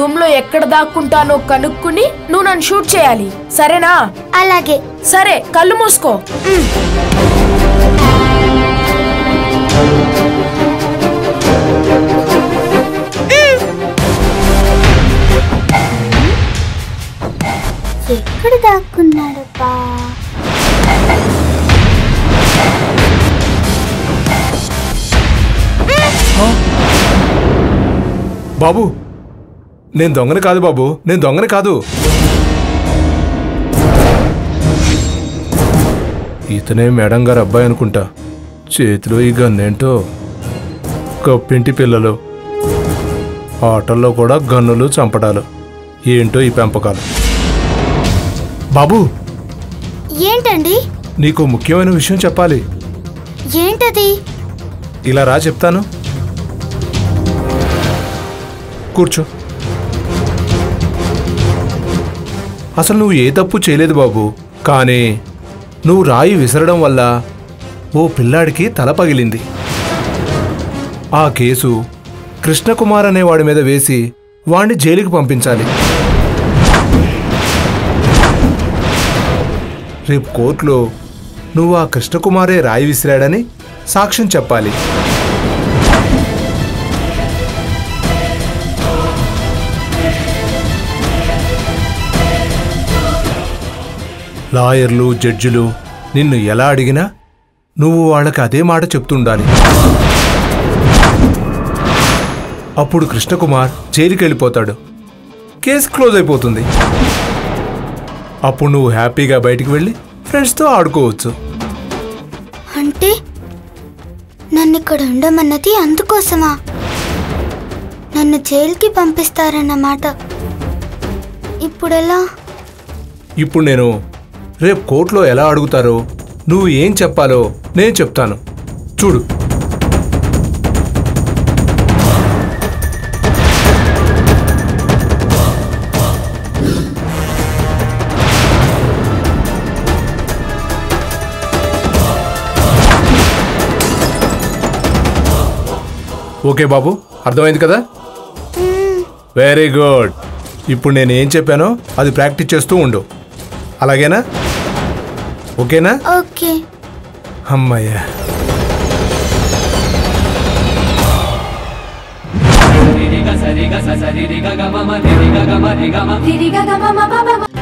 నీ రూమ్లో ఎక్కడ దాక్కుంటానో కనుక్కుని నువ్వు నన్ను షూట్ చేయాలి. సరేనా? అలాగే. సరే కళ్ళు మూసుకో. ఎక్కడ దాక్కున్నాడబ్బా బాబు నేను దొంగని కాదు బాబు. నేను దొంగని కాదు. ఇతనే మేడం గారు అబ్బాయి అనుకుంటా. చేతిలో ఈ గన్నేంటో? కప్పింటి పిల్లలు. ఆటల్లో కూడా గన్నులు చంపడాలు. ఏంటో ఈ పెంపకాలు. బాబు! ఏంటండి? నీకు ముఖ్యమైన విషయం చెప్పాలి. ఏంటది? ఇలా రా చెప్తాను. కూర్చో. అసలు నువ్వు ఏ తప్పు చేయలేదు బాబు. కానీ నువ్వు రాయి విసరడం వల్ల ఓ పిల్లాడికి తల పగిలింది. ఆ కేసు కృష్ణకుమార్ అనే వాడి మీద వేసి వాణ్ణి జైలుకి పంపించాలి. రేపు కోర్టులో నువ్వు ఆ కృష్ణకుమారే రాయి విసిరాడని సాక్ష్యం చెప్పాలి. లాయర్లు జడ్జిలు నిన్ను ఎలా అడిగినా నువ్వు వాళ్ళకి అదే మాట చెప్తుండాలి. అప్పుడు కృష్ణకుమార్ జైలుకి వెళ్ళిపోతాడు కేసు క్లోజ్ అయిపోతుంది. అప్పుడు నువ్వు హ్యాపీగా బయటికి వెళ్ళి ఫ్రెండ్స్తో ఆడుకోవచ్చు. అంటే నన్ను ఇక్కడ ఉండమన్నది అందుకోసమా? నన్ను జైలుకి పంపిస్తారన్నమాట ఇప్పుడెలా? ఇప్పుడు నేను రేపు కోర్టులో ఎలా అడుగుతారో నువ్వు ఏం చెప్పాలో నేను చెప్తాను. చూడు. ఓకే బాబు అర్థమైంది కదా? వెరీ గుడ్ ఇప్పుడు నేను ఏం చెప్పానో అది ప్రాక్టీస్ చేస్తూ ఉండు. అలాగేనా? ఓకేనా ఓకే అమ్మయ్యా sariga, sa, sariga, gama, ma, riga, gama, riga, ma.